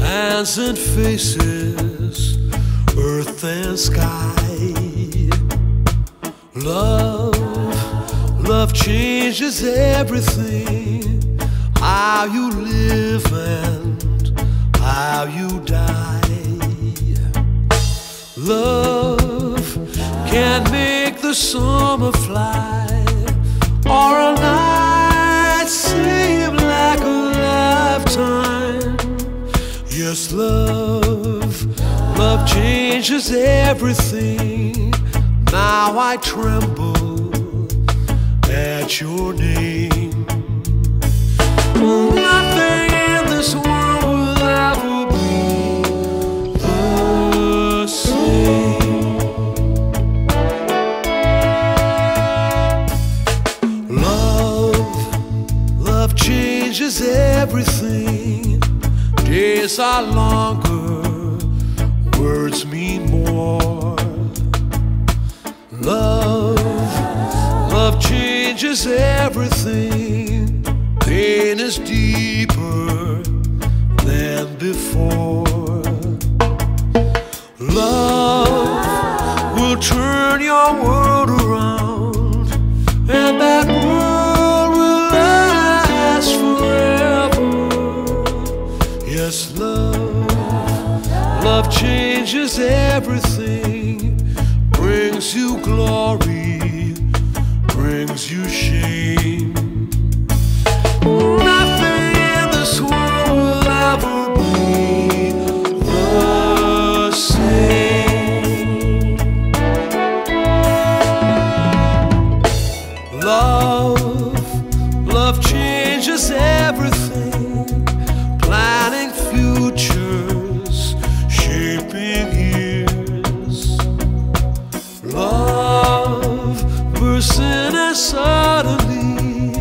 hands and faces, earth and sky. Love, love changes everything. How you live and how you die. Love can make the summer fly Love, love changes everything. Now I tremble at your name. Are longer, words mean more. Love, love changes everything. Pain is deeper than before. Love will turn your world around, and love changes everything, brings you glory, bursts suddenly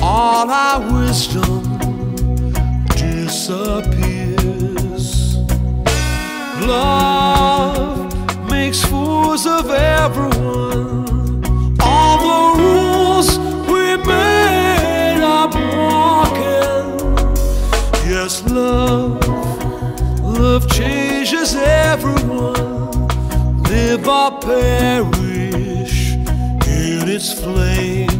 all our wisdom disappears. Love makes fools of everyone. All the rules we made are broken. Yes, love, love changes everyone. Live or perish its flame.